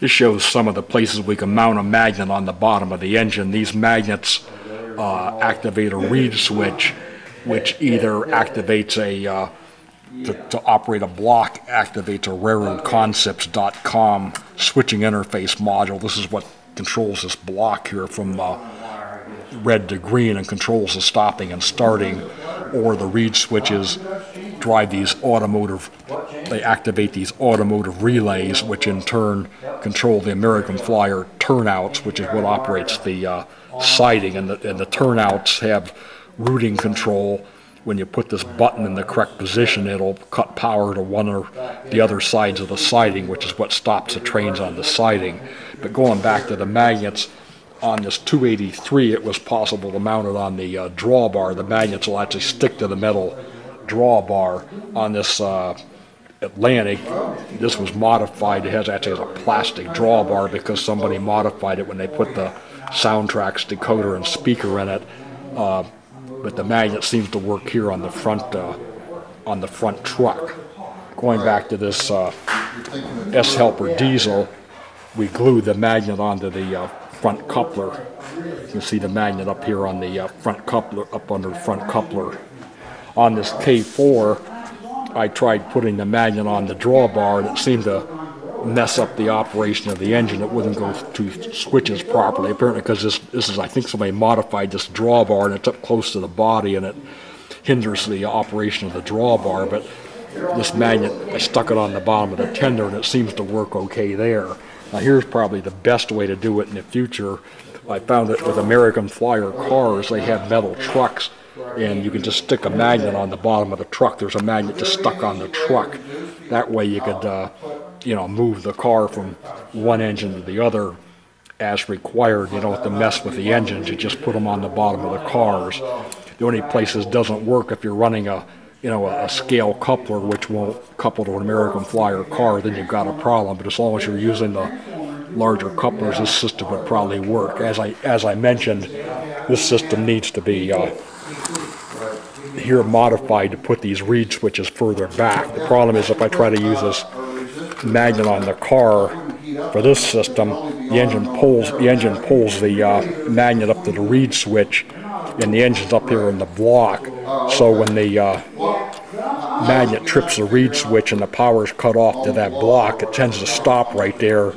This shows some of the places we can mount a magnet on the bottom of the engine. These magnets uh, activate a reed switch, which either activates a, uh, to, to operate a block, activates a railroadconcepts.com switching interface module. This is what controls this block here from uh, red to green and controls the stopping and starting, or the reed switches drive these automotive, they activate these automotive relays, which in turn control the American Flyer turnouts, which is what operates the uh, siding. And the, and the turnouts have routing control. When you put this button in the correct position, it'll cut power to one or the other sides of the siding, which is what stops the trains on the siding. But going back to the magnets, on this 283, it was possible to mount it on the uh, drawbar. The magnets will actually stick to the metal drawbar. On this uh, Atlantic, this was modified. It has actually has a plastic drawbar because somebody modified it when they put the Soundtraxx decoder and speaker in it. Uh, but the magnet seems to work here on the front uh, on the front truck. Going back to this uh, S Helper diesel, we glued the magnet onto the uh, front coupler. You can see the magnet up here on the uh, front coupler, up under the front coupler. On this K4, I tried putting the magnet on the drawbar and it seemed to mess up the operation of the engine. It wouldn't go to switches properly. Apparently, because this this is I think somebody modified this drawbar and it's up close to the body and it hinders the operation of the drawbar. But this magnet, I stuck it on the bottom of the tender and it seems to work okay there. Now here's probably the best way to do it in the future. I found that with American Flyer cars, they have metal trucks and you can just stick a magnet on the bottom of the truck. There's a magnet just stuck on the truck. That way you could, uh, you know, move the car from one engine to the other as required. You don't have to mess with the engines. You just put them on the bottom of the cars. The only place this doesn't work if you're running a, you know, a, a scale coupler, which won't couple to an American Flyer car, then you've got a problem. But as long as you're using the larger couplers, this system would probably work. As I as I mentioned, this system needs to be uh, here modified to put these reed switches further back. The problem is if I try to use this magnet on the car for this system, the engine pulls the engine pulls the uh, magnet up to the reed switch, and the engine's up here in the block. So when the uh, magnet trips the reed switch and the power is cut off to that block, it tends to stop right there.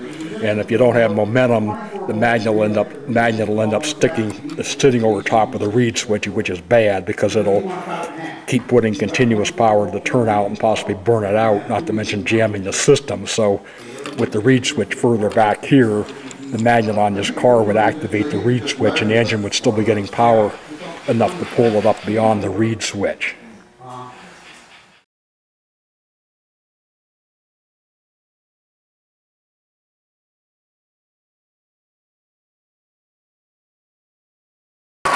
And if you don't have momentum, the magnet will end up magnet will end up sticking sitting over top of the reed switch, which is bad because it'll keep putting continuous power to the turnout and possibly burn it out. Not to mention jamming the system. So, with the reed switch further back here, the magnet on this car would activate the reed switch, and the engine would still be getting power enough to pull it up beyond the reed switch.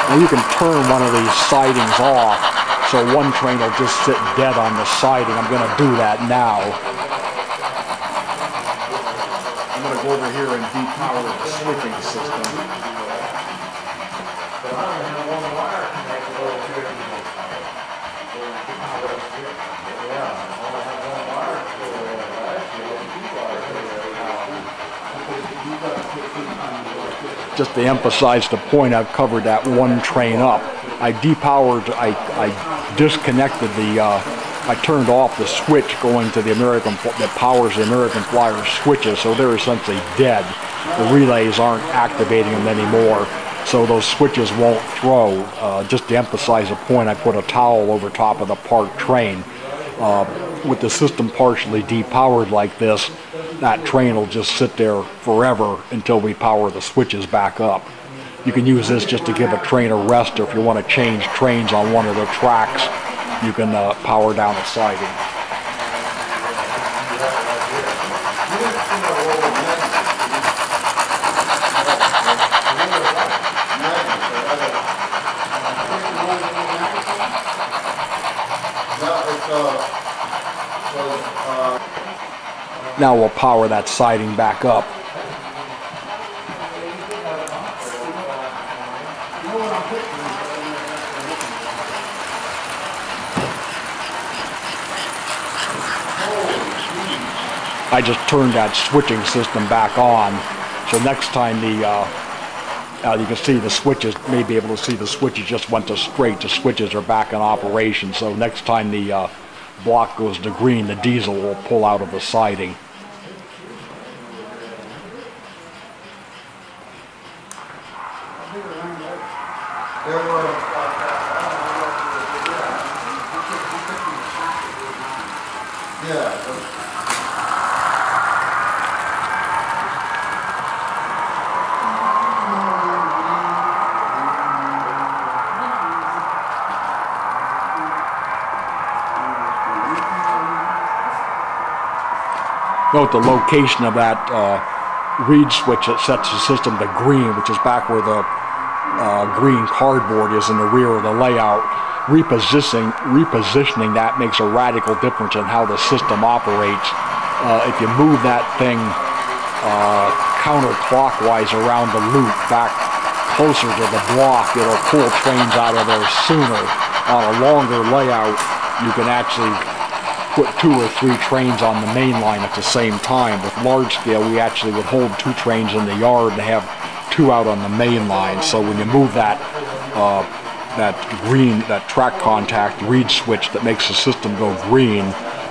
Now you can turn one of these sidings off so one train will just sit dead on the siding. I'm going to do that now. I'm going to go over here and depower the switching system. Just to emphasize the point, I've covered that one train up. I depowered, I, I disconnected the, uh, I turned off the switch going to the American, that powers the American Flyer switches, so they're essentially dead. The relays aren't activating them anymore, so those switches won't throw. Uh, just to emphasize the point, I put a towel over top of the parked train. Uh, with the system partially depowered like this, that train will just sit there forever until we power the switches back up. You can use this just to give a train a rest, or if you want to change trains on one of the tracks, you can uh, power down a siding. Now we'll power that siding back up. I just turned that switching system back on. So next time the, uh, uh, you can see the switches, may be able to see the switches just went to straight. The switches are back in operation. So next time the uh, block goes to green, the diesel will pull out of the siding. Note the location of that uh, reed switch that sets the system to green, which is back where the uh, green cardboard is in the rear of the layout. Repositioning, repositioning that makes a radical difference in how the system operates. Uh, if you move that thing uh, counterclockwise around the loop back closer to the block, it'll pull trains out of there sooner. On a longer layout, you can actually put two or three trains on the main line at the same time. With large scale, we actually would hold two trains in the yard and have two out on the main line. So when you move that uh, that green, that track contact reed switch that makes the system go green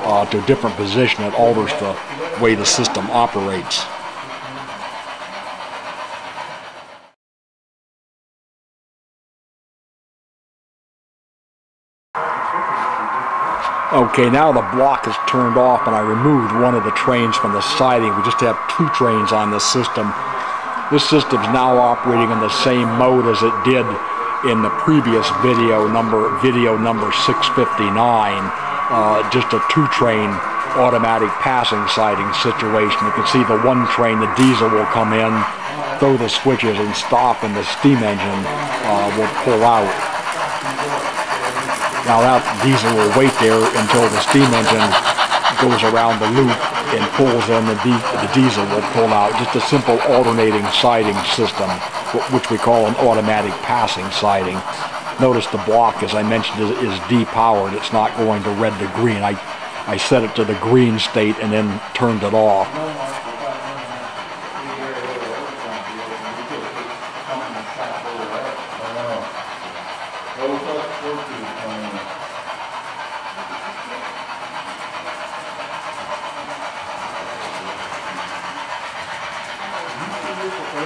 uh, to a different position, it alters the way the system operates. Okay, now the block is turned off and I removed one of the trains from the siding. We just have two trains on this system. This system's now operating in the same mode as it did in the previous video number, video number 659. Uh, just a two train automatic passing siding situation. You can see the one train, the diesel will come in, throw the switches and stop and the steam engine uh, will pull out. Now that diesel will wait there until the steam engine goes around the loop and pulls in the, di- the diesel will pull out. Just a simple alternating siding system, which we call an automatic passing siding. Notice the block, as I mentioned, is, is depowered. It's not going to red to green. I, I set it to the green state and then turned it off. Now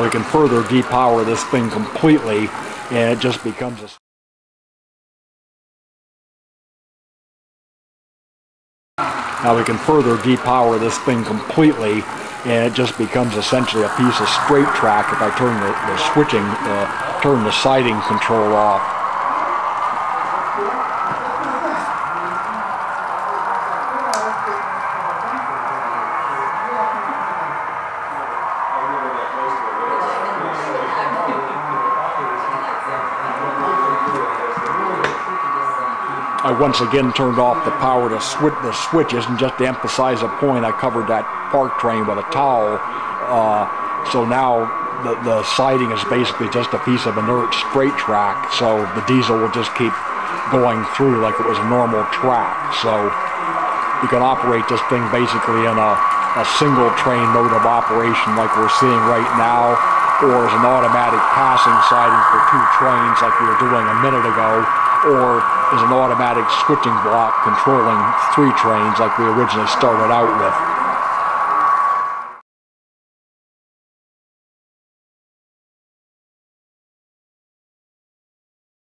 we can further depower this thing completely and it just becomes a Now we can further depower this thing completely and it just becomes essentially a piece of straight track if I turn the, the switching, uh, turn the siding control off. I once again turned off the power to switch the switches, and just to emphasize a point, I covered that park train with a towel. Uh, so now the, the siding is basically just a piece of inert straight track, so the diesel will just keep going through like it was a normal track. So you can operate this thing basically in a, a single train mode of operation like we're seeing right now, or as an automatic passing siding for two trains like we were doing a minute ago, or is an automatic switching block controlling three trains like we originally started out with.